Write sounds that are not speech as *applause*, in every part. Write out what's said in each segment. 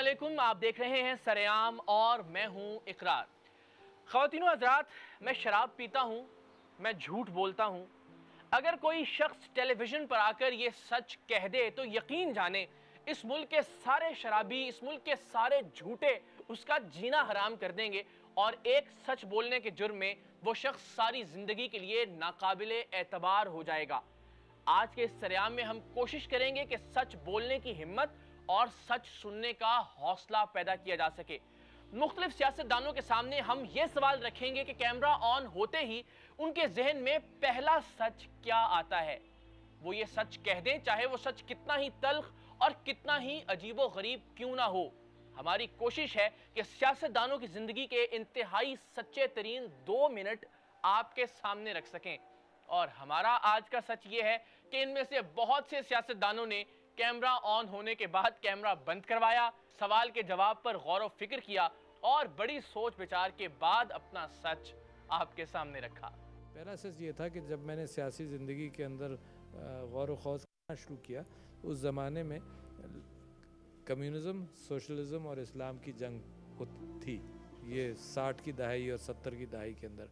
علیکم، آپ دیکھ رہے ہیں سریام اور میں ہوں اقرار۔ خواتین و حضرات، میں شراب پیتا ہوں، میں جھوٹ بولتا ہوں۔ اگر کوئی شخص ٹیلی ویژن پر آ کر یہ سچ کہہ دے تو یقین جانے، اس ملک کے سارے شرابی، اس ملک کے سارے جھوٹے اس کا جینا حرام کر دیں گے۔ اور ایک سچ بولنے کے جرم میں وہ شخص ساری زندگی کے لیے ناقابل اعتبار ہو جائے گا۔ آج کے اس سریام میں ہم کوشش کریں گے کہ سچ بولنے کی ہمت اور سچ سننے کا حوصلہ پیدا کیا جا سکے۔ مختلف سیاستدانوں کے سامنے ہم یہ سوال رکھیں گے کہ کیمرہ آن ہوتے ہی ان کے ذہن میں پہلا سچ کیا آتا ہے؟ وہ یہ سچ کہہ دیں چاہے وہ سچ کتنا ہی تلخ اور کتنا ہی عجیب و غریب کیوں نہ ہو۔ ہماری کوشش ہے کہ سیاستدانوں کی زندگی کے انتہائی سچے ترین دو منٹ آپ کے سامنے رکھ سکیں۔ اور ہمارا آج کا سچ یہ ہے کہ ان میں سے بہت سے سیاستدانوں نے کیمرہ آن ہونے کے بعد کیمرہ بند کروایا، سوال کے جواب پر غور و فکر کیا اور بڑی سوچ بچار کے بعد اپنا سچ آپ کے سامنے رکھا۔ پہلا سچ یہ تھا کہ جب میں نے سیاسی زندگی کے اندر غور و خوض کرنا شروع کیا، اس زمانے میں کمیونزم، سوشلزم اور اسلام کی جنگ تھی۔ یہ ساٹھ کی دہائی اور ستر کی دہائی کے اندر۔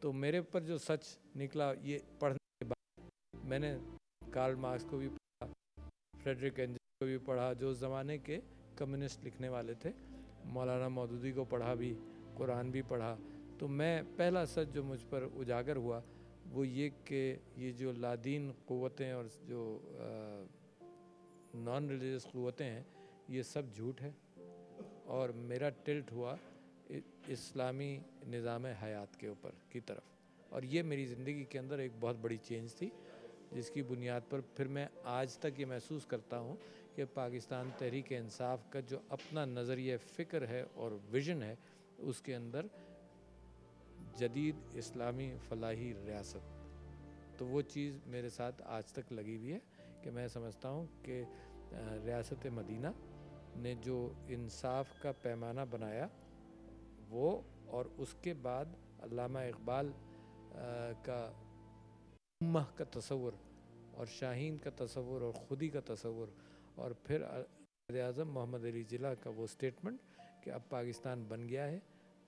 تو میرے پر جو سچ نکلا، یہ پڑھنے کے بعد میں نے کارل مارکس کو بھی فریڈرک اینجل کو بھی پڑھا، جو اس زمانے کے کمیونسٹ لکھنے والے تھے۔ مولانا مودودی کو پڑھا بھی، قرآن بھی پڑھا۔ تو میں پہلا سچ جو مجھ پر اجاگر ہوا، وہ یہ کہ یہ جو لادین قوتیں اور جو نان ریلیجس قوتیں ہیں، یہ سب جھوٹ ہے اور میرا ٹلٹ ہوا اسلامی نظام حیات کے اوپر کی طرف۔ اور یہ میری زندگی کے اندر ایک بہت بڑی چینج تھی۔ جس کی بنیاد پر پھر میں آج تک یہ محسوس کرتا ہوں کہ پاکستان تحریک انصاف کا جو اپنا نظریہ فکر ہے اور ویژن ہے، اس کے اندر جدید اسلامی فلاحی ریاست۔ تو وہ چیز میرے ساتھ آج تک لگی ہوئی ہے کہ میں سمجھتا ہوں کہ ریاست مدینہ نے جو انصاف کا پیمانہ بنایا، وہ اور اس کے بعد علامہ اقبال کا امہ کا تصور اور شاہین کا تصور اور خودی کا تصور اور پھر اعظم محمد علی ضلع کا وہ سٹیٹمنٹ کہ اب پاکستان بن گیا ہے،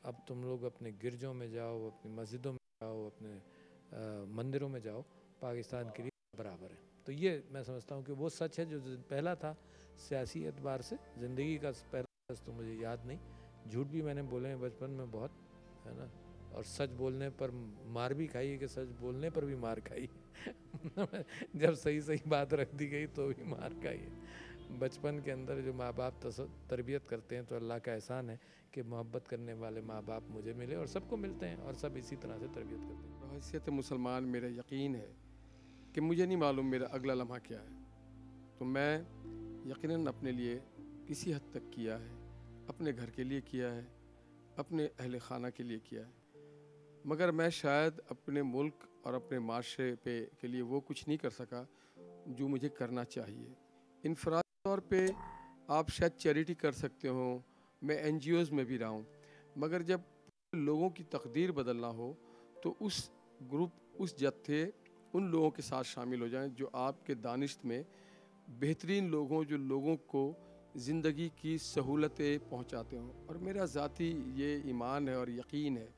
اب تم لوگ اپنے گرجوں میں جاؤ، اپنی مسجدوں میں جاؤ، اپنے مندروں میں جاؤ، پاکستان کے لیے برابر ہے تو یہ میں سمجھتا ہوں کہ وہ سچ ہے جو پہلا تھا سیاسی اعتبار سے، زندگی کا پہلا تو مجھے یاد نہیں۔ جھوٹ بھی میں نے بولے ہیں بچپن میں بہت، ہے نا؟ اور سچ بولنے پر مار بھی کھائی ہے کہ سچ بولنے پر بھی مار کھائی *laughs* جب صحیح صحیح بات رکھ دی گئی تو بھی مار کھائی ہے۔ بچپن کے اندر جو ماں باپ تربیت کرتے ہیں تو اللہ کا احسان ہے کہ محبت کرنے والے ماں باپ مجھے ملے اور سب کو ملتے ہیں اور سب اسی طرح سے تربیت کرتے ہیں۔ حیثیت مسلمان میرا یقین ہے کہ مجھے نہیں معلوم میرا اگلا لمحہ کیا ہے۔ تو میں یقیناً اپنے لیے کسی حد تک کیا ہے، اپنے گھر کے لیے کیا ہے، اپنے اہل خانہ کے لیے کیا ہے۔ مگر میں شاید اپنے ملک اور اپنے معاشرے پہ کے لیے وہ کچھ نہیں کر سکا جو مجھے کرنا چاہیے۔ انفرادی طور پہ آپ شاید چیریٹی کر سکتے ہوں، میں این جی اوز میں بھی رہا ہوں، مگر جب لوگوں کی تقدیر بدلنا ہو تو اس گروپ، اس جتھے ان لوگوں کے ساتھ شامل ہو جائیں جو آپ کے دانشت میں بہترین لوگ ہوں جو لوگوں کو زندگی کی سہولتیں پہنچاتے ہوں۔ اور میرا ذاتی یہ ایمان ہے اور یقین ہے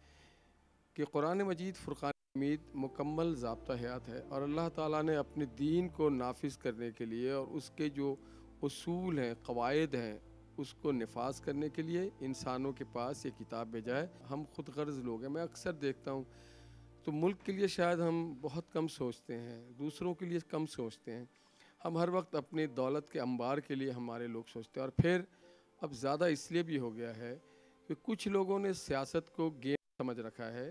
کہ قرآن مجید فرقان امید مکمل ضابطہ حیات ہے اور اللہ تعالیٰ نے اپنے دین کو نافذ کرنے کے لیے اور اس کے جو اصول ہیں، قواعد ہیں، اس کو نفاذ کرنے کے لیے انسانوں کے پاس یہ کتاب بھیجا ہے۔ ہم خود غرض لوگ ہیں، میں اکثر دیکھتا ہوں۔ تو ملک کے لیے شاید ہم بہت کم سوچتے ہیں، دوسروں کے لیے کم سوچتے ہیں۔ ہم ہر وقت اپنی دولت کے انبار کے لیے ہمارے لوگ سوچتے ہیں اور پھر اب زیادہ اس لیے بھی ہو گیا ہے کہ کچھ لوگوں نے سیاست کو گیم سمجھ رکھا ہے،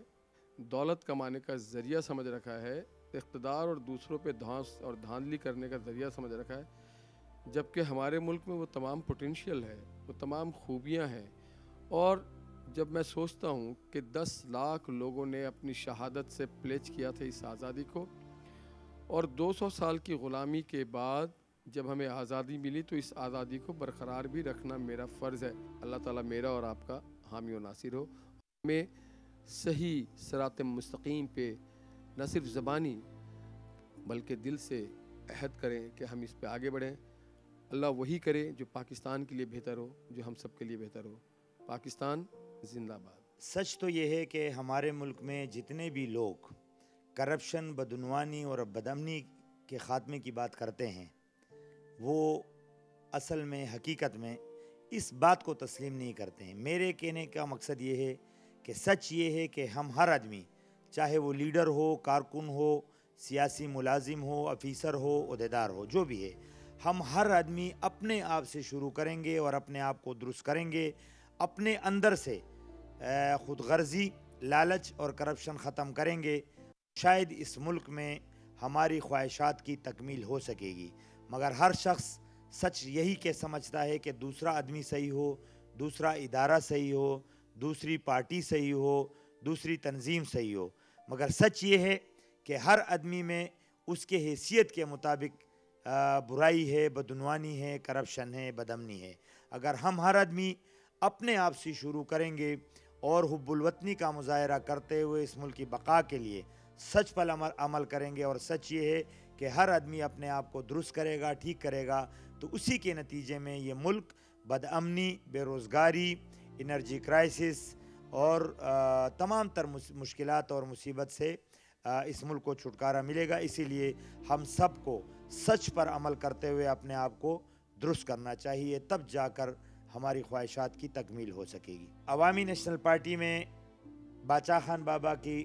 دولت کمانے کا ذریعہ سمجھ رکھا ہے، اقتدار اور دوسروں پہ دھانس اور دھاندلی کرنے کا ذریعہ سمجھ رکھا ہے، جبکہ ہمارے ملک میں وہ تمام پوٹینشیل ہے، وہ تمام خوبیاں ہیں۔ اور جب میں سوچتا ہوں کہ دس لاکھ لوگوں نے اپنی شہادت سے پلیچ کیا تھا اس آزادی کو، اور دو سو سال کی غلامی کے بعد جب ہمیں آزادی ملی تو اس آزادی کو برقرار بھی رکھنا میرا فرض ہے۔ اللہ تعالیٰ میرا اور آپ کا حامی و ناصر ہو۔ ہمیں صحیح سرات مستقیم پہ نہ صرف زبانی بلکہ دل سے عہد کریں کہ ہم اس پہ آگے بڑھیں۔ اللہ وہی کرے جو پاکستان کے لیے بہتر ہو، جو ہم سب کے لیے بہتر ہو۔ پاکستان زندہ باد سچ تو یہ ہے کہ ہمارے ملک میں جتنے بھی لوگ کرپشن، بدعنوانی اور بدامنی کے خاتمے کی بات کرتے ہیں، وہ اصل میں حقیقت میں اس بات کو تسلیم نہیں کرتے۔ ہیں میرے کہنے کا مقصد یہ ہے کہ سچ یہ ہے کہ ہم ہر آدمی، چاہے وہ لیڈر ہو، کارکن ہو، سیاسی ملازم ہو، افیسر ہو، عہدیدار ہو، جو بھی ہے، ہم ہر آدمی اپنے آپ سے شروع کریں گے اور اپنے آپ کو درست کریں گے، اپنے اندر سے خود غرضی لالچ اور کرپشن ختم کریں گے، شاید اس ملک میں ہماری خواہشات کی تکمیل ہو سکے گی۔ مگر ہر شخص سچ یہی کہ سمجھتا ہے کہ دوسرا آدمی صحیح ہو، دوسرا ادارہ صحیح ہو دوسری پارٹی صحیح ہو، دوسری تنظیم صحیح ہو۔ مگر سچ یہ ہے کہ ہر آدمی میں اس کے حیثیت کے مطابق برائی ہے، بدعنوانی ہے، کرپشن ہے بدمنی ہے۔ اگر ہم ہر آدمی اپنے آپ سے شروع کریں گے اور حب الوطنی کا مظاہرہ کرتے ہوئے اس ملک کی بقا کے لیے سچ پر عمل عمل کریں گے اور سچ یہ ہے کہ ہر آدمی اپنے آپ کو درست کرے گا، ٹھیک کرے گا، تو اسی کے نتیجے میں یہ ملک بد امنی بے روزگاری انرجی کرائسس اور تمام تر مشکلات اور مصیبت سے اس ملک کو چھٹکارا ملے گا۔ اسی لیے ہم سب کو سچ پر عمل کرتے ہوئے اپنے آپ کو درست کرنا چاہیے، تب جا کر ہماری خواہشات کی تکمیل ہو سکے گی۔ عوامی نیشنل پارٹی میں باچا خان بابا کی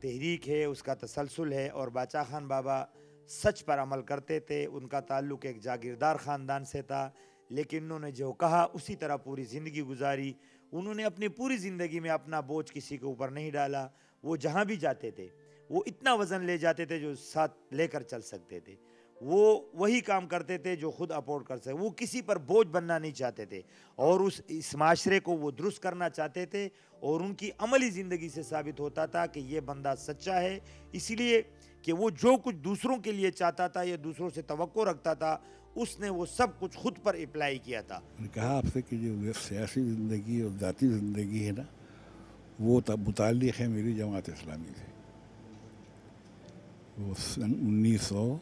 تحریک ہے، اس کا تسلسل ہے اور باچا خان بابا سچ پر عمل کرتے تھے۔ ان کا تعلق ایک جاگیردار خاندان سے تھا۔ لیکن انہوں نے جو کہا، اسی طرح پوری زندگی گزاری۔ انہوں نے اپنی پوری زندگی میں اپنا بوجھ کسی کے اوپر نہیں ڈالا۔ وہ جہاں بھی جاتے تھے، وہ اتنا وزن لے جاتے تھے جو ساتھ لے کر چل سکتے تھے۔ وہ وہی کام کرتے تھے جو خود اپورٹ کر سکتے۔ وہ کسی پر بوجھ بننا نہیں چاہتے تھے۔ اور اس اس معاشرے کو وہ درست کرنا چاہتے تھے اور ان کی عملی زندگی سے ثابت ہوتا تھا کہ یہ بندہ سچا ہے۔ اسی لیے کہ وہ جو کچھ دوسروں کے لیے چاہتا تھا یا دوسروں سے توقع رکھتا تھا اس نے وہ سب کچھ خود پر اپلائی کیا تھا۔ نے کہا آپ سے کہ جو سیاسی زندگی اور ذاتی زندگی ہے نا، وہ تب متعلق ہے میری جماعت اسلامی سے۔ وہ سن انیس سو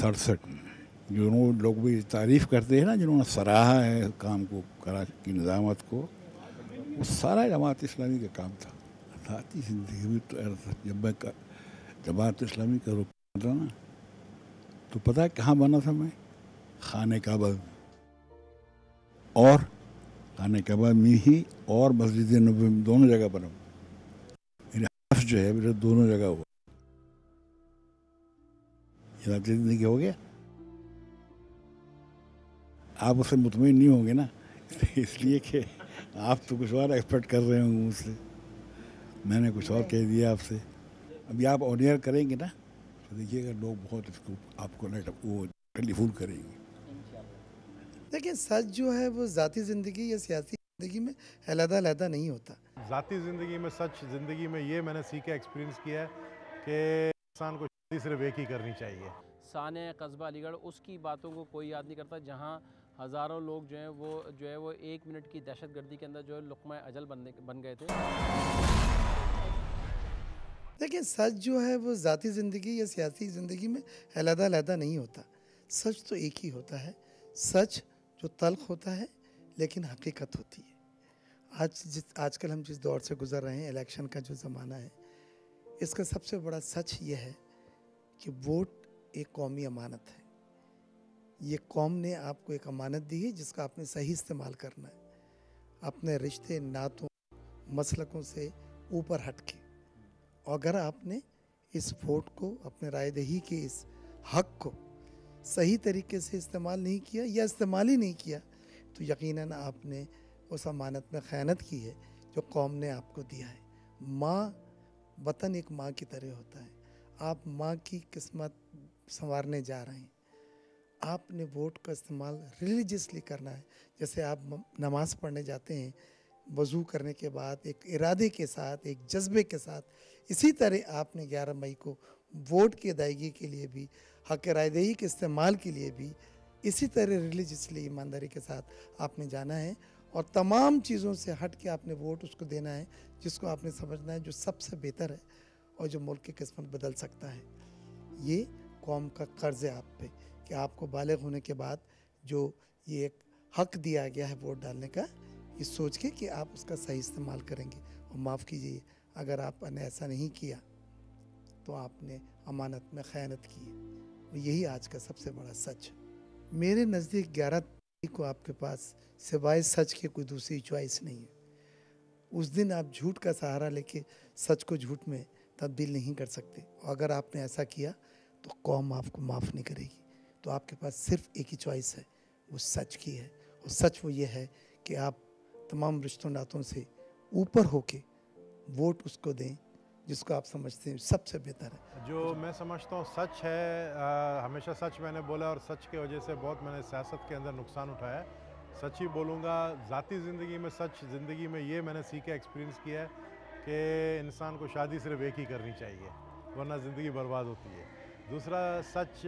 سڑسٹھ میں۔ جو لوگ بھی تعریف کرتے ہیں نا، جنہوں نے سراہا ہے کام کو کراچی کی نظامت کو، وہ سارا جماعت اسلامی کا کام تھا۔ ذاتی زندگی میں تو جب میں جماعت اسلامی کا رک تھا نا تو پتہ کہاں بنا تھا میں؟ خانہ کعبہ۔ اور خانہ کعبہ میں ہی اور مسجد نبی میں دونوں جگہ بنا۔ یعنی میرے حرف جو ہے میرے دونوں جگہ ہوا۔ ذاتی زندگی ہو گیا۔ آپ اس سے مطمئن نہیں ہوں گے نا؟ اس لیے کہ آپ تو کچھ اور ایکسپیکٹ کر رہے ہوں مجھ سے۔ میں نے کچھ اور کہہ دیا آپ سے۔ ابھی آپ آڈیئر کریں گے نا؟ تو دیکھیے گا لوگ بہت اس کو آپ کو وہ ٹیلی فون کریں گے دیکھیں سچ جو ہے وہ ذاتی زندگی یا سیاسی زندگی میں علیحدہ علیحدہ نہیں ہوتا۔ ذاتی زندگی میں سچ زندگی میں یہ میں نے سیکھا ایکسپیرینس کیا ہے کہ انسان کو صرف ایک ہی کرنی چاہیے۔ سانح قصبہ علی گڑھ اس کی باتوں کو کوئی یاد نہیں کرتا جہاں ہزاروں لوگ جو ہیں وہ جو ہے وہ ایک منٹ کی دہشت گردی کے اندر جو ہے لقمہ اجل بن گئے تھے۔ دیکھیں، سچ جو ہے وہ ذاتی زندگی یا سیاسی زندگی میں علیحدہ علیحدہ نہیں ہوتا۔ سچ تو ایک ہی ہوتا ہے۔ سچ جو تلخ ہوتا ہے، لیکن حقیقت ہوتی ہے۔ آج جس، آج کل ہم جس دور سے گزر رہے ہیں، الیکشن کا جو زمانہ ہے، اس کا سب سے بڑا سچ یہ ہے کہ ووٹ ایک قومی امانت ہے۔ یہ قوم نے آپ کو ایک امانت دی ہے، جس کا آپ نے صحیح استعمال کرنا ہے۔ اپنے رشتے، نعتوں، مسلکوں سے اوپر ہٹ کے۔ اگر آپ نے اس ووٹ کو، اپنے رائے دہی کے اس حق کو صحیح طریقے سے استعمال نہیں کیا یا استعمال ہی نہیں کیا، تو یقیناً آپ نے اس امانت میں خیانت کی ہے جو قوم نے آپ کو دیا ہے۔ ماں وطن ایک ماں کی طرح ہوتا ہے۔ آپ ماں کی قسمت سنوارنے جا رہے ہیں۔ آپ نے ووٹ کا استعمال ریلیجسلی کرنا ہے۔ جیسے آپ نماز پڑھنے جاتے ہیں، وضو کرنے کے بعد ایک ارادے کے ساتھ، ایک جذبے کے ساتھ اسی طرح آپ نے گیارہ مئی کو ووٹ کی ادائیگی کے لیے بھی، حق رائے دہی کے استعمال کے لیے بھی اسی طرح ریلیجسلی ایمانداری کے ساتھ آپ نے جانا ہے اور تمام چیزوں سے ہٹ کے آپ نے ووٹ اس کو دینا ہے جس کو آپ نے سمجھنا ہے جو سب سے بہتر ہے اور جو ملک کی قسمت بدل سکتا ہے۔ یہ قوم کا قرض ہے آپ پہ کہ آپ کو بالغ ہونے کے بعد جو یہ ایک حق دیا گیا ہے ووٹ ڈالنے کا، یہ سوچ کے کہ آپ اس کا صحیح استعمال کریں گے۔ اور معاف کیجیے اگر آپ نے ایسا نہیں کیا تو آپ نے امانت میں خیانت کی ہے۔ اور یہی آج کا سب سے بڑا سچ۔ میرے نزدیک گیارہ تاریخ کو آپ کے پاس سوائے سچ کے کوئی دوسری چوائس نہیں ہے۔ اس دن آپ جھوٹ کا سہارا لے کے سچ کو جھوٹ میں تبدیل نہیں کر سکتے۔ اور اگر آپ نے ایسا کیا تو قوم آپ کو معاف نہیں کرے گی۔ تو آپ کے پاس صرف ایک ہی چوائس ہے، وہ سچ کی ہے۔ اور سچ وہ یہ ہے کہ آپ تمام رشتوں ناتوں سے اوپر ہو کے ووٹ اس کو دیں جس کو آپ سمجھتے ہیں، سب سے بہتر ہے۔ جو میں سمجھتا ہوں سچ ہے ہمیشہ سچ میں نے بولا اور سچ کی وجہ سے بہت میں نے سیاست کے اندر نقصان اٹھایا ہے۔ سچ ہی بولوں گا، ذاتی زندگی میں سچ، زندگی میں یہ میں نے سیکھا ایکسپیرینس کیا ہے کہ انسان کو شادی صرف ایک ہی کرنی چاہیے، ورنہ زندگی برباد ہوتی ہے۔ دوسرا، سچ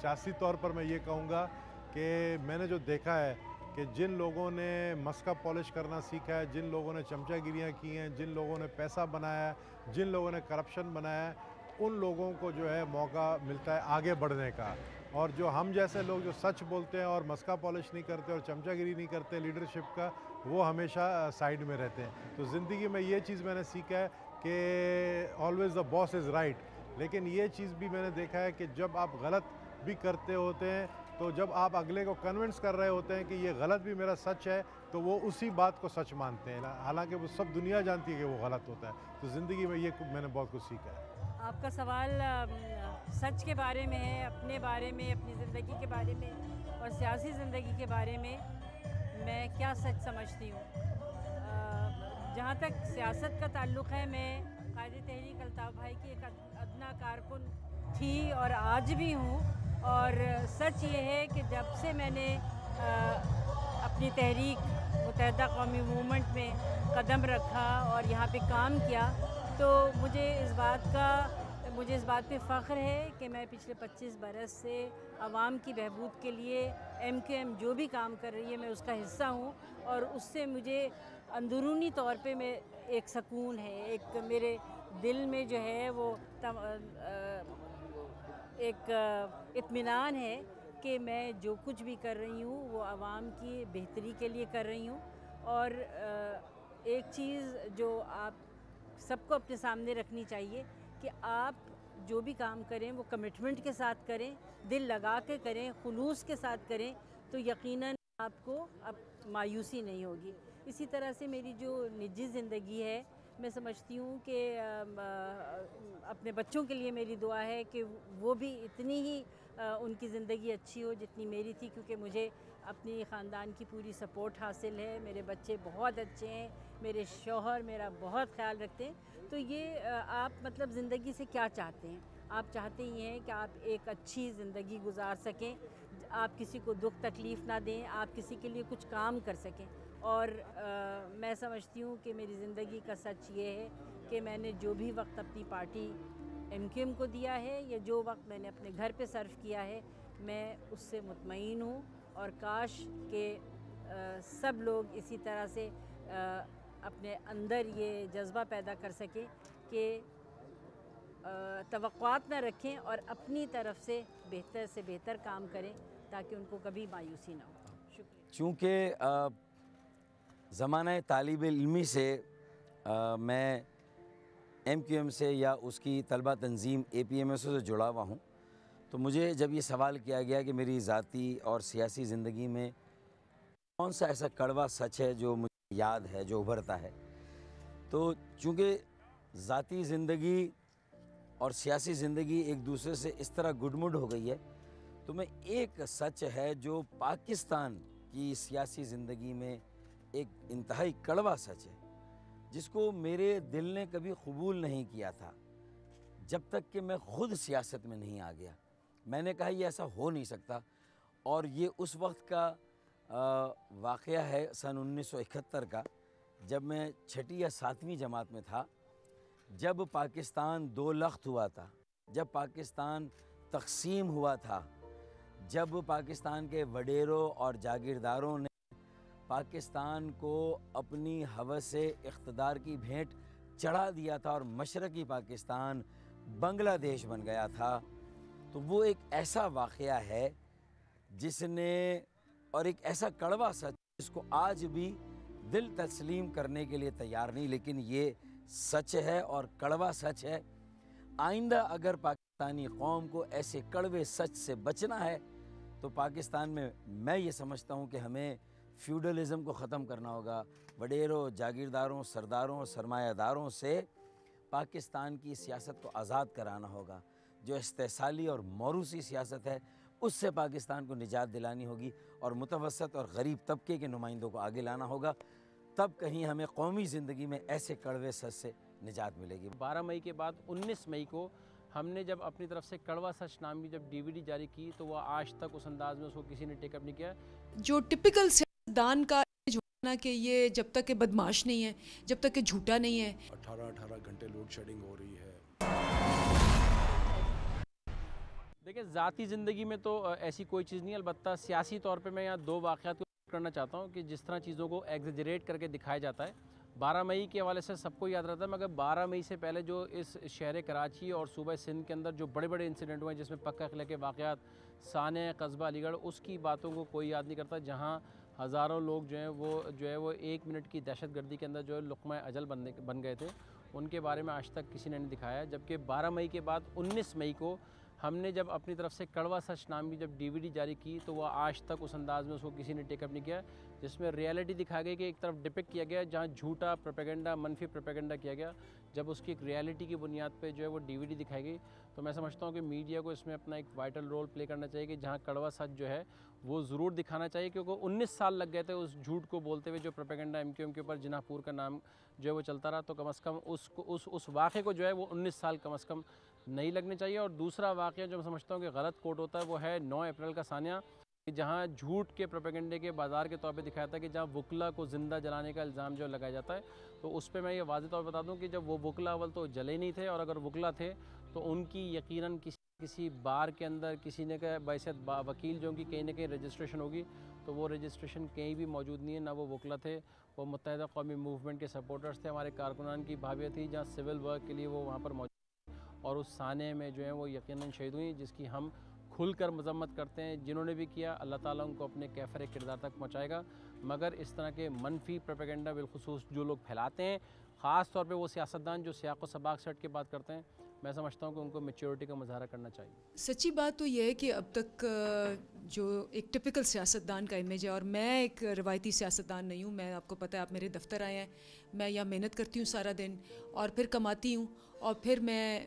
سیاسی طور پر میں یہ کہوں گا کہ میں نے جو دیکھا ہے کہ جن لوگوں نے مسکہ پالش کرنا سیکھا ہے، جن لوگوں نے چمچہ گیریاں کی ہیں، جن لوگوں نے پیسہ بنایا ہے، جن لوگوں نے کرپشن بنایا ہے، ان لوگوں کو جو ہے موقع ملتا ہے آگے بڑھنے کا۔ اور جو ہم جیسے لوگ جو سچ بولتے ہیں اور مسکہ پالش نہیں کرتے اور چمچہ گیری نہیں کرتے لیڈرشپ کا، وہ ہمیشہ سائیڈ میں رہتے ہیں۔ تو زندگی میں یہ چیز میں نے سیکھا ہے کہ always the boss is right لیکن یہ چیز بھی میں نے دیکھا ہے کہ جب آپ غلط بھی کرتے ہوتے ہیں تو جب آپ اگلے کو کنونس کر رہے ہوتے ہیں کہ یہ غلط بھی میرا سچ ہے، تو وہ اسی بات کو سچ مانتے ہیں۔ حالانکہ وہ سب دنیا جانتی ہے کہ وہ غلط ہوتا ہے۔ تو زندگی میں یہ میں نے بہت کچھ سیکھا ہے۔ آپ کا سوال سچ کے بارے میں ہے، اپنے بارے میں، اپنی زندگی کے بارے میں اور سیاسی زندگی کے بارے میں میں کیا سچ سمجھتی ہوں؟ جہاں تک سیاست کا تعلق ہے، میں قائد تحریک الطاف بھائی کی ایک ادنا کارکن تھی اور آج بھی ہوں۔ اور سچ یہ ہے کہ جب سے میں نے اپنی تحریک، متحدہ قومی موومنٹ میں قدم رکھا اور یہاں پہ کام کیا، تو مجھے اس بات کا، مجھے اس بات پہ فخر ہے کہ میں پچھلے پچیس برس سے عوام کی بہبود کے لیے، ایم کے ایم جو بھی کام کر رہی ہے، میں اس کا حصہ ہوں اور اس سے مجھے اندرونی طور پہ میں ایک سکون ہے، ایک میرے دل میں جو ہے وہ ایک اطمینان ہے کہ میں جو کچھ بھی کر رہی ہوں وہ عوام کی بہتری کے لیے کر رہی ہوں اور ایک چیز جو آپ سب کو اپنے سامنے رکھنی چاہیے کہ آپ جو بھی کام کریں وہ کمٹمنٹ کے ساتھ کریں، دل لگا کے کریں، خلوص کے ساتھ کریں، تو یقیناً آپ کو اب مایوسی نہیں ہوگی۔ اسی طرح سے میری جو نجی زندگی ہے میں سمجھتی ہوں کہ اپنے بچوں کے لیے میری دعا ہے کہ وہ بھی اتنی ہی ان کی زندگی اچھی ہو جتنی میری تھی، کیونکہ مجھے اپنی خاندان کی پوری سپورٹ حاصل ہے۔ میرے بچے بہت اچھے ہیں، میرے شوہر میرا بہت خیال رکھتے ہیں۔ تو یہ آپ مطلب زندگی سے کیا چاہتے ہیں؟ آپ چاہتے ہی ہیں کہ آپ ایک اچھی زندگی گزار سکیں، آپ کسی کو دکھ تکلیف نہ دیں، آپ کسی کے لیے کچھ کام کر سکیں۔ اور آ، میں سمجھتی ہوں کہ میری زندگی کا سچ یہ ہے کہ میں نے جو بھی وقت اپنی پارٹی ایم کیو ایم کو دیا ہے یا جو وقت میں نے اپنے گھر پہ صرف کیا ہے میں اس سے مطمئن ہوں اور کاش کہ آ، سب لوگ اسی طرح سے آ، اپنے اندر یہ جذبہ پیدا کر سکیں کہ آ، توقعات نہ رکھیں اور اپنی طرف سے بہتر سے بہتر کام کریں تاکہ ان کو کبھی مایوسی نہ ہو۔ شکریہ۔ چونکہ آ، زمانہ طالب علمی سے میں ایم کیو ایم سے یا اس کی طلبہ تنظیم اے پی ایم ایس سے جڑا ہوا ہوں۔ تو مجھے جب یہ سوال کیا گیا کہ میری ذاتی اور سیاسی زندگی میں کون سا ایسا کڑوا سچ ہے جو مجھے یاد ہے، جو ابھرتا ہے؟ تو چونکہ ذاتی زندگی اور سیاسی زندگی ایک دوسرے سے اس طرح گڈمڈ ہو گئی ہے، تو میں ایک سچ ہے جو پاکستان کی سیاسی زندگی میں ایک انتہائی کڑوا سچ ہے، جس کو میرے دل نے کبھی قبول نہیں کیا تھا۔ جب تک کہ میں خود سیاست میں نہیں آ گیا، میں نے کہا یہ ایسا ہو نہیں سکتا۔ اور یہ اس وقت کا واقعہ ہے سن انیس سو اکہتر کا، جب میں چھٹی یا ساتویں جماعت میں تھا۔ جب پاکستان دو لخت ہوا تھا، جب پاکستان تقسیم ہوا تھا، جب پاکستان کے وڈیروں اور جاگیرداروں نے پاکستان کو اپنی حوث اقتدار کی بھینٹ چڑھا دیا تھا اور مشرقی پاکستان بنگلہ دیش بن گیا تھا۔ تو وہ ایک ایسا واقعہ ہے جس نے اور ایک ایسا کڑوا سچ جس کو آج بھی دل تسلیم کرنے کے لیے تیار نہیں، لیکن یہ سچ ہے اور کڑوا سچ ہے۔ آئندہ اگر پاکستانی قوم کو ایسے کڑوے سچ سے بچنا ہے تو پاکستان میں میں یہ سمجھتا ہوں کہ ہمیں فیوڈلزم کو ختم کرنا ہوگا۔ وڈیروں جاگیرداروں سرداروں سرمایہ داروں سے پاکستان کی سیاست کو آزاد کرانا ہوگا۔ جو استحصالی اور موروثی سیاست ہے اس سے پاکستان کو نجات دلانی ہوگی اور متوسط اور غریب طبقے کے نمائندوں کو آگے لانا ہوگا۔ تب کہیں ہمیں قومی زندگی میں ایسے کڑوے سچ سے نجات ملے گی۔ بارہ مئی کے بعد انیس مئی کو ہم نے جب اپنی طرف سے کڑوا سچ نام کی جب ڈی وی ڈی جاری کی تو وہ آج تک اس انداز میں اس کو کسی نے ٹیک اپ نہیں کیا۔ جو ٹپکل سیاستدان کا نا کہ یہ جب تک کہ بدماش نہیں ہے جب تک کہ جھوٹا نہیں ہے۔ اٹھارہ اٹھارہ گھنٹے لوڈ شیڈنگ ہو رہی ہے۔ دیکھیں ذاتی زندگی میں تو ایسی کوئی چیز نہیں البتہ سیاسی طور پہ میں یہاں دو واقعات کو کرنا چاہتا ہوں کہ جس طرح چیزوں کو ایگزیجریٹ کر کے دکھایا جاتا ہے۔ بارہ مئی کے حوالے سے سب کو یاد رہتا ہے مگر بارہ مئی سے پہلے جو اس شہر کراچی اور صوبہ سندھ کے اندر جو بڑے بڑے انسیڈنٹ ہوئے ہیں جس میں پکا قلعے کے واقعات سانح قصبہ علی گڑھ اس کی باتوں کو کوئی یاد نہیں کرتا جہاں ہزاروں لوگ جو ہیں وہ جو ہے وہ ایک منٹ کی دہشت گردی کے اندر جو ہے لقمہ اجل بننے بن گئے تھے۔ ان کے بارے میں آج تک کسی نے نہیں دکھایا، جبکہ بارہ مئی کے بعد انیس مئی کو ہم نے جب اپنی طرف سے کڑوا سچ نام کی جب ڈی وی ڈی جاری کی تو وہ آج تک اس انداز میں اس کو کسی نے ٹیک اپ نہیں کیا، جس میں ریالٹی دکھا گئی کہ ایک طرف ڈپک کیا گیا جہاں جھوٹا پروپیگنڈا منفی پروپیگنڈا کیا گیا، جب اس کی ایک ریالٹی کی بنیاد پہ جو ہے وہ ڈی وی ڈی دکھائی گئی۔ تو میں سمجھتا ہوں کہ میڈیا کو اس میں اپنا ایک وائٹل رول پلے کرنا چاہیے کہ جہاں کڑوا سچ جو ہے وہ ضرور دکھانا چاہیے، کیونکہ انیس سال لگ گئے تھے اس جھوٹ کو بولتے ہوئے جو پروپیگنڈا ایم کیو ایم کے اوپر جناح پور کا نام جو ہے وہ چلتا رہا۔ تو کم از کم اس کو، اس اس واقعے کو جو ہے وہ انیس سال کم از کم نہیں لگنے چاہیے اور دوسرا واقعہ جو میں سمجھتا ہوں کہ غلط کوٹ ہوتا ہے وہ ہے نو اپریل کا ثانیہ جہاں جھوٹ کے پروپیگنڈے کے بازار کے طور پہ دکھایا تھا کہ جہاں وکلا کو زندہ جلانے کا الزام جو لگایا جاتا ہے، تو اس پہ میں یہ واضح طور پہ بتا دوں کہ جب وہ وکلا اول تو جلے نہیں تھے اور اگر وکلا تھے تو ان کی یقیناً کسی کسی بار کے اندر کسی نے کہ بحثیت وکیل جو ان کی کہیں نہ کہیں رجسٹریشن ہوگی۔ تو وہ رجسٹریشن کہیں بھی موجود نہیں ہے، نہ وہ وکلا تھے۔ وہ متحدہ قومی موومنٹ کے سپورٹرز تھے، ہمارے کارکنان کی بھابیاں تھی جہاں سول ورک کے لیے وہ وہاں پر موجود اور اس سانے میں جو ہیں وہ یقیناً شہید ہوئی جس کی ہم کھل کر مذمت کرتے ہیں، جنہوں نے بھی کیا، اللہ تعالیٰ ان کو اپنے کیفر کردار تک پہنچائے گا۔ مگر اس طرح کے منفی پروپیگنڈا بالخصوص جو لوگ پھیلاتے ہیں، خاص طور پہ وہ سیاستدان جو سیاق و سباق سیٹ کی بات کرتے ہیں، میں سمجھتا ہوں کہ ان کو میچورٹی کا مظاہرہ کرنا چاہیے۔ سچی بات تو یہ ہے کہ اب تک جو ایک ٹپکل سیاستدان کا امیج ہے، اور میں ایک روایتی سیاستدان نہیں ہوں، میں آپ کو پتہ ہے، آپ میرے دفتر آئے ہیں، میں یہاں محنت کرتی ہوں سارا دن اور پھر کماتی ہوں۔ اور پھر میں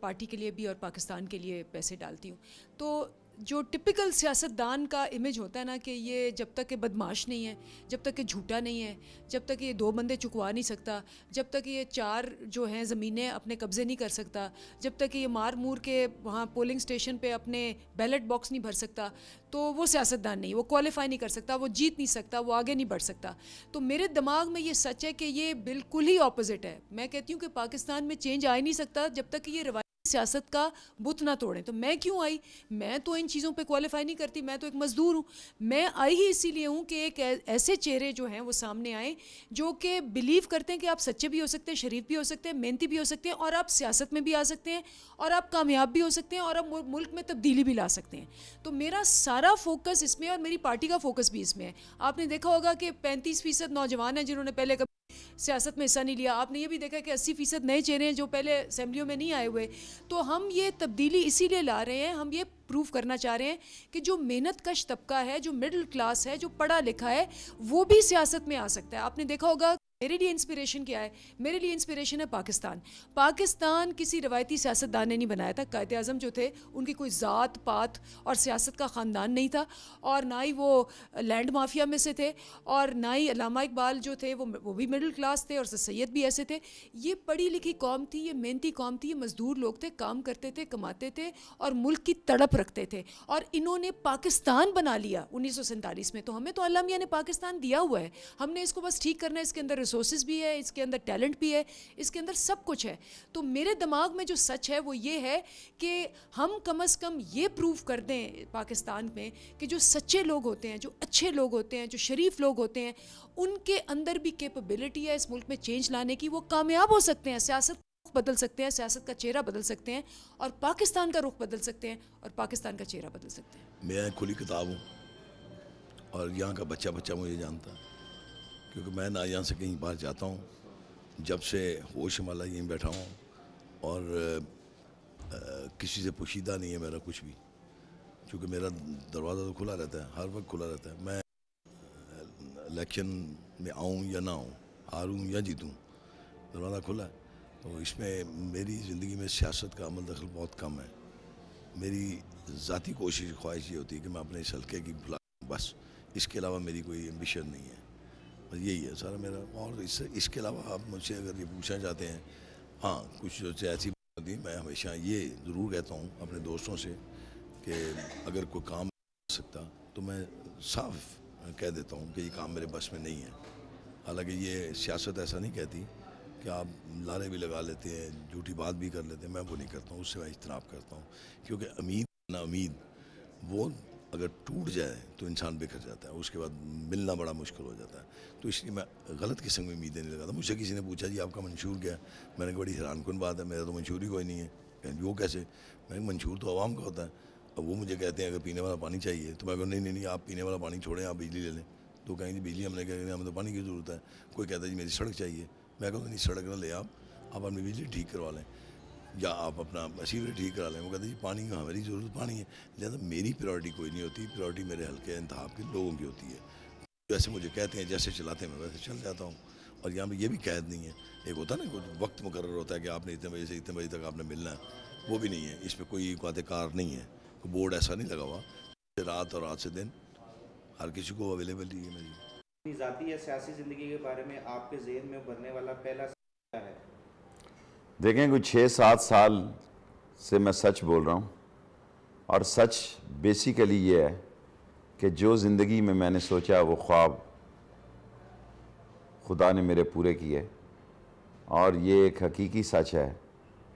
پارٹی کے لیے بھی اور پاکستان کے لیے پیسے ڈالتی ہوں۔ تو جو ٹپکل سیاستدان کا امیج ہوتا ہے نا کہ یہ جب تک کہ بدماش نہیں ہے، جب تک کہ جھوٹا نہیں ہے، جب تک یہ دو بندے چکوا نہیں سکتا، جب تک یہ چار جو ہیں زمینیں اپنے قبضے نہیں کر سکتا، جب تک کہ یہ مار مور کے وہاں پولنگ سٹیشن پہ اپنے بیلٹ باکس نہیں بھر سکتا، تو وہ سیاستدان نہیں، وہ کوالیفائی نہیں کر سکتا، وہ جیت نہیں سکتا، وہ آگے نہیں بڑھ سکتا۔ تو میرے دماغ میں یہ سچ ہے کہ یہ بالکل ہی اپوزٹ ہے۔ میں کہتی ہوں کہ پاکستان میں چینج آ ہی نہیں سکتا جب تک کہ یہ روایت سیاست کا بت نہ توڑیں۔ تو میں کیوں آئی؟ میں تو ان چیزوں پہ کوالیفائی نہیں کرتی، میں تو ایک مزدور ہوں۔ میں آئی ہی اسی لیے ہوں کہ ایک ایسے چہرے جو ہیں وہ سامنے آئیں، جو کہ بلیو کرتے ہیں کہ آپ سچے بھی ہو سکتے ہیں، شریف بھی ہو سکتے ہیں محنتی بھی ہو سکتے ہیں اور آپ سیاست میں بھی آ سکتے ہیں اور آپ کامیاب بھی ہو سکتے ہیں اور آپ ملک میں تبدیلی بھی لا سکتے ہیں۔ تو میرا سارا فوکس اس میں اور میری پارٹی کا فوکس بھی اس میں ہے۔ آپ نے دیکھا ہوگا کہ پینتیس فیصد نوجوان ہیں جنہوں نے پہلے کبھی سیاست میں حصہ نہیں لیا۔ آپ نے یہ بھی دیکھا کہ اسی فیصد نئے چہرے ہیں جو پہلے اسمبلیوں میں نہیں آئے ہوئے۔ تو ہم یہ تبدیلی اسی لیے لا رہے ہیں، ہم یہ پروف کرنا چاہ رہے ہیں کہ جو محنت کش طبقہ ہے، جو مڈل کلاس ہے، جو پڑھا لکھا ہے، وہ بھی سیاست میں آ سکتا ہے۔ آپ نے دیکھا ہوگا میرے لیے انسپریشن کیا ہے؟ میرے لیے انسپریشن ہے پاکستان۔ پاکستان کسی روایتی سیاستدان نے نہیں بنایا تھا۔ قائد اعظم جو تھے، ان کی کوئی ذات، پات اور سیاست کا خاندان نہیں تھا۔ اور نہ ہی وہ لینڈ مافیا میں سے تھے۔ اور نہ ہی علامہ اقبال جو تھے، وہ وہ بھی مڈل کلاس تھے اور سید بھی ایسے تھے۔ یہ پڑھی لکھی قوم تھی، یہ محنتی قوم تھی، یہ مزدور لوگ تھے، کام کرتے تھے، کماتے تھے اور ملک کی تڑپ رکھتے تھے۔ اور انہوں نے پاکستان بنا لیا انیس سو سینتالیس میں۔ تو ہمیں تو اللہ میاں نے پاکستان دیا ہوا ہے۔ ہم نے اس کو بس ٹھیک کرنا ہے، اس کے اندر ریسورسز بھی ہے، اس کے اندر ٹیلنٹ بھی ہے، اس کے اندر سب کچھ ہے۔ تو میرے دماغ میں جو سچ ہے وہ یہ ہے کہ ہم کم از کم یہ پروف کر دیں پاکستان میں کہ جو سچے لوگ ہوتے ہیں، جو اچھے لوگ ہوتے ہیں، جو شریف لوگ ہوتے ہیں، ان کے اندر بھی کیپبلٹی ہے اس ملک میں چینج لانے کی۔ وہ کامیاب ہو سکتے ہیں، سیاست بدل سکتے ہیں، سیاست کا چہرہ بدل سکتے ہیں اور پاکستان کا رخ بدل سکتے ہیں اور پاکستان کا چہرہ بدل سکتے ہیں۔ میں کھلی کتاب ہوں اور یہاں کا بچہ بچہ مجھے جانتا ہے۔ کیونکہ میں نہ یہاں سے کہیں باہر جاتا ہوں، جب سے ہوش مالا یہیں بیٹھا ہوں اور کسی سے پوشیدہ نہیں ہے میرا کچھ بھی، کیونکہ میرا دروازہ تو کھلا رہتا ہے، ہر وقت کھلا رہتا ہے۔ میں الیکشن میں آؤں یا نہ آؤں، ہاروں یا جیتوں، دروازہ کھلا ہے۔ تو اس میں میری زندگی میں سیاست کا عمل دخل بہت کم ہے۔ میری ذاتی کوشش، خواہش یہ ہوتی ہے کہ میں اپنے اس حلقے کی بھلا بس، اس کے علاوہ میری کوئی امبیشن نہیں ہے۔ بس یہی ہے سارا میرا اور اس سے اس کے علاوہ آپ مجھ سے اگر یہ پوچھنا چاہتے ہیں ہاں کچھ جو ایسی بات ہوتی میں ہمیشہ یہ ضرور کہتا ہوں اپنے دوستوں سے کہ اگر کوئی کام نہیں سکتا، تو میں صاف کہہ دیتا ہوں کہ یہ کام میرے بس میں نہیں ہے۔ حالانکہ یہ سیاست ایسا نہیں کہتی کہ آپ لارے بھی لگا لیتے ہیں، جھوٹی بات بھی کر لیتے ہیں، میں وہ نہیں کرتا ہوں، اس سے میں اجتناب کرتا ہوں۔ کیونکہ امید، نا امید، وہ اگر ٹوٹ جائے تو انسان بکھر جاتا ہے اس کے بعد ملنا بڑا مشکل ہو جاتا ہے۔ تو اس لیے میں غلط قسم میں امیدیں نہیں لگاتا۔ مجھ سے کسی نے پوچھا جی آپ کا منشور کیا ہے؟ میں نے کہا بڑی حیران کن بات ہے، میرا تو منشور ہی کوئی نہیں ہے۔ کہ وہ کیسے؟ میں منشور تو عوام کا ہوتا ہے۔ اب وہ مجھے کہتے ہیں اگر پینے والا پانی چاہیے تو میں کہوں نہیں نہیں نہیں، آپ پینے والا پانی چھوڑیں، آپ بجلی لے لیں۔ تو کہیں گے بجلی ہم نے کہا ہمیں تو پانی کی ضرورت ہے۔ کوئی کہتا ہے جی میری سڑک چاہیے۔ میں کہوں نہیں، سڑک نہ لے آپ آپ اپنی بجلی ٹھیک کروا لیں۔ یا آپ اپنا سیوریج ٹھیک کرا لیں۔ وہ کہتے ہیں جی پانی کہاں میری ضرورت پانی ہے۔ لہٰذا میری پریورٹی کوئی نہیں ہوتی۔ پریورٹی میرے ہلکے انتخاب کے لوگوں کی ہوتی ہے۔ جیسے مجھے کہتے ہیں، جیسے چلاتے ہیں، میں ویسے چل جاتا ہوں۔ اور یہاں پہ یہ بھی قید نہیں ہے۔ ایک ہوتا ہے نا، کچھ وقت مقرر ہوتا ہے کہ آپ نے اتنے بجے سے اتنے بجے تک آپ نے ملنا ہے۔ وہ بھی نہیں ہے۔ اس پہ کوئی قوت کار نہیں ہے۔ کوئی بورڈ ایسا نہیں لگا ہوا۔ رات اور رات سے دن ہر کسی کو اویلیبل ہی ہے۔ میری ذاتی یا سیاسی زندگی کے بارے میں آپ کے ذہن میں ابھرنے والا پہلا ہے؟ دیکھیں کچھ چھ سات سال سے میں سچ بول رہا ہوں اور سچ بیسیکلی یہ ہے کہ جو زندگی میں میں نے سوچا وہ خواب خدا نے میرے پورے کیے اور یہ ایک حقیقی سچ ہے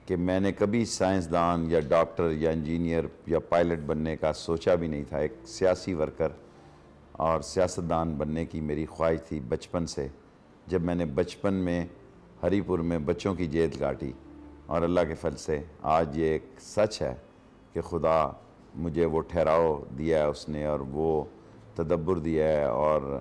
کہ میں نے کبھی سائنسدان یا ڈاکٹر یا انجینئر یا پائلٹ بننے کا سوچا بھی نہیں تھا، ایک سیاسی ورکر اور سیاستدان بننے کی میری خواہش تھی بچپن سے۔ جب میں نے بچپن میں ہری پور میں بچوں کی جیت کاٹی اور اللہ کے فل سے آج یہ ایک سچ ہے کہ خدا مجھے وہ ٹھہراؤ دیا ہے اس نے اور وہ تدبر دیا ہے اور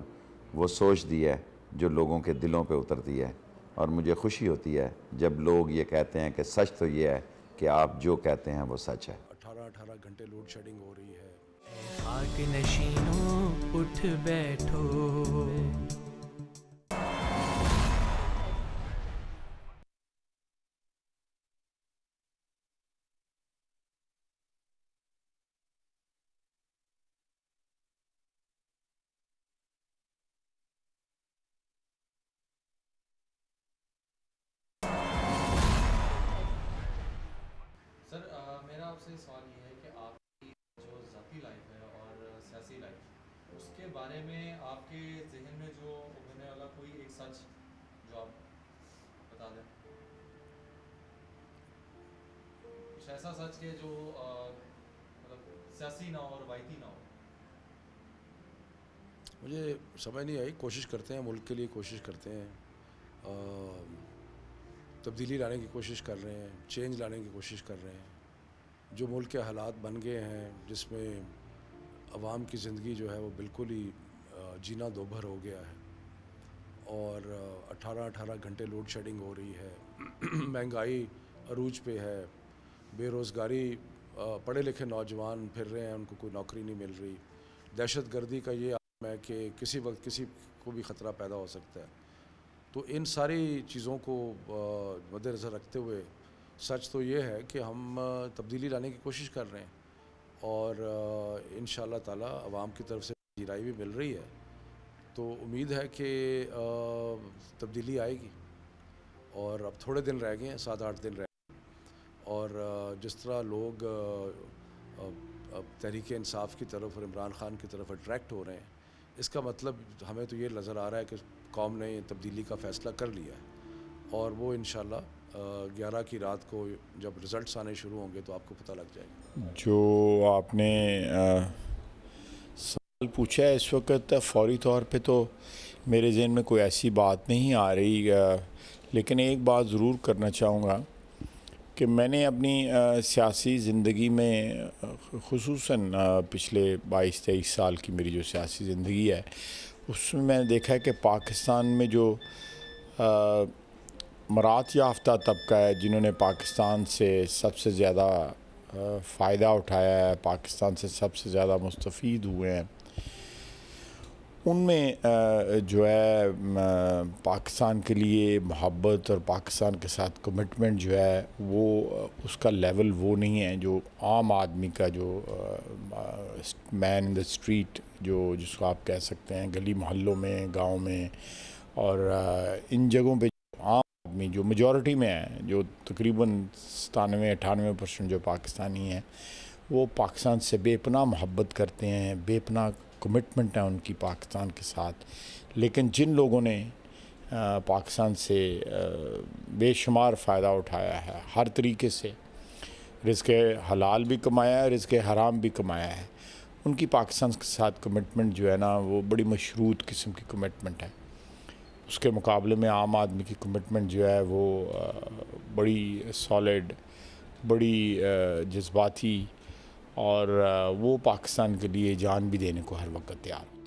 وہ سوچ دی ہے جو لوگوں کے دلوں پہ اترتی ہے اور مجھے خوشی ہوتی ہے جب لوگ یہ کہتے ہیں کہ سچ تو یہ ہے کہ آپ جو کہتے ہیں وہ سچ ہے۔ اٹھارہ اٹھارہ گھنٹے لوڈ شیڈنگ ہو رہی ہے۔ خاک نشینوں اٹھ بیٹھو۔ سوال یہ ہے کہ آپ کی جو ذاتی لائف ہے اور سیاسی لائف اس کے بارے میں آپ کے ذہن میں جو ابھرنے والا کوئی ایک سچ جو آپ بتا دیں۔ کچھ ایسا سچ کہ جو مطلب سیاسی نہ ہو روایتی نہ ہو۔ مجھے سمجھ نہیں آئی۔ کوشش کرتے ہیں، ملک کے لیے کوشش کرتے ہیں۔ تبدیلی لانے کی کوشش کر رہے ہیں چینج لانے کی کوشش کر رہے ہیں۔ جو ملک کے حالات بن گئے ہیں، جس میں عوام کی زندگی جو ہے وہ بالکل ہی جینا دوبھر ہو گیا ہے۔ اور اٹھارہ اٹھارہ گھنٹے لوڈ شیڈنگ ہو رہی ہے۔ *clears throat* مہنگائی عروج پہ ہے۔ بے روزگاری پڑھے لکھے نوجوان پھر رہے ہیں، ان کو کوئی نوکری نہیں مل رہی۔ دہشت گردی کا یہ عالم ہے کہ کسی وقت کسی کو بھی خطرہ پیدا ہو سکتا ہے۔ تو ان ساری چیزوں کو مد نظر رکھتے ہوئے سچ تو یہ ہے کہ ہم تبدیلی لانے کی کوشش کر رہے ہیں اور ان شاء اللہ تعالیٰ عوام کی طرف سے رائے بھی مل رہی ہے۔ تو امید ہے کہ تبدیلی آئے گی اور اب تھوڑے دن رہ گئے ہیں، سات آٹھ دن رہ گئے اور جس طرح لوگ تحریک انصاف کی طرف اور عمران خان کی طرف اٹریکٹ ہو رہے ہیں، اس کا مطلب ہمیں تو یہ نظر آ رہا ہے کہ قوم نے تبدیلی کا فیصلہ کر لیا ہے اور وہ انشاءاللہ گیارہ کی رات کو جب رزلٹس آنے شروع ہوں گے تو آپ کو پتہ لگ جائے گا۔ جو آپ نے سوال پوچھا ہے اس وقت، فوری طور پہ تو میرے ذہن میں کوئی ایسی بات نہیں آ رہی لیکن ایک بات ضرور کرنا چاہوں گا کہ میں نے اپنی سیاسی زندگی میں، خصوصاً پچھلے بائیس تیئیس سال کی میری جو سیاسی زندگی ہے، اس میں میں نے دیکھا ہے کہ پاکستان میں جو مرات یافتہ طبقہ ہے جنہوں نے پاکستان سے سب سے زیادہ فائدہ اٹھایا ہے، پاکستان سے سب سے زیادہ مستفید ہوئے ہیں۔ ان میں جو ہے پاکستان کے لیے محبت اور پاکستان کے ساتھ کمٹمنٹ جو ہے، وہ اس کا لیول وہ نہیں ہے جو عام آدمی کا جو مین ان دا اسٹریٹ جو، جس کو آپ کہہ سکتے ہیں، گلی محلوں میں، گاؤں میں اور ان جگہوں پہ آدمی جو میجورٹی میں ہیں، جو تقریباً ستانوے، اٹھانوے پرسنٹ جو پاکستانی ہیں، وہ پاکستان سے بے پناہ محبت کرتے ہیں، بے پناہ کمٹمنٹ ہے ان کی پاکستان کے ساتھ۔ لیکن جن لوگوں نے پاکستان سے بے شمار فائدہ اٹھایا ہے، ہر طریقے سے رزق حلال بھی کمایا ہے، رزق حرام بھی کمایا ہے۔ ان کی پاکستان کے ساتھ کمٹمنٹ جو ہے نا، وہ بڑی مشروط قسم کی کمٹمنٹ ہے۔ اس کے مقابلے میں عام آدمی کی کمٹمنٹ جو ہے وہ بڑی سالڈ بڑی جذباتی اور وہ پاکستان کے لیے جان بھی دینے کو ہر وقت تیار۔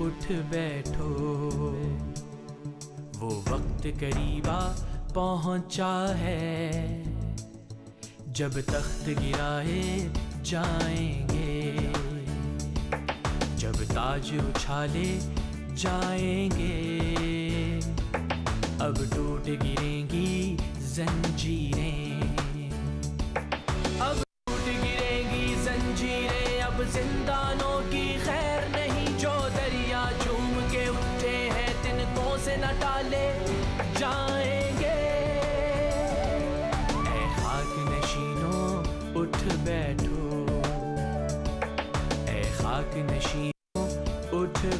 ہوتے بیٹھو۔ وہ وقت قریبا پہنچا ہے۔ جب تخت گرائے جائیں گے۔ جب تاج اچھالے جائیں گے۔ اب ٹوٹ گریں گی زنجیریں۔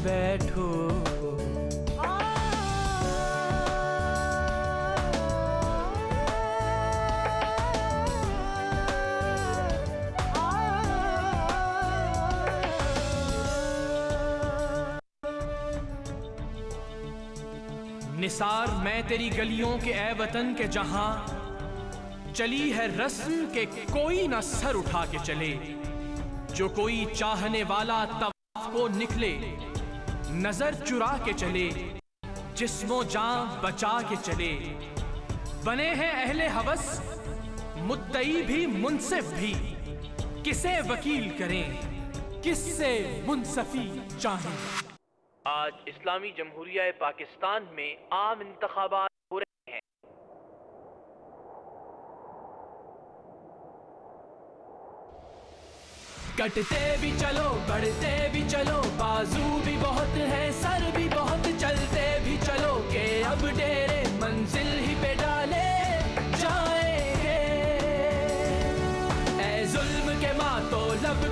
بیٹھو۔ نثار، میں تیری گلیوں کے اے وطن کے جہاں، چلی ہے رسم کے کوئی نہ سر اٹھا کے چلے۔ جو کوئی چاہنے والا طواف کو نکلے نظر چرا کے چلے، جسم و جان بچا کے چلے۔ بنے ہیں اہل حوث، مدعی بھی، منصف بھی۔ کسے وکیل کریں کس سے منصفی چاہیں۔ آج اسلامی جمہوریہ پاکستان میں عام انتخابات ہو رہے ہیں کٹتے بھی چلو، بڑھتے بھی چلو، بازو بھی بہت ہے سر بھی بہت، چلتے بھی چلو، کہ اب ڈیرے منزل ہی پہ ڈالے جائیں گے۔ اے ظلم کے ماتو، لب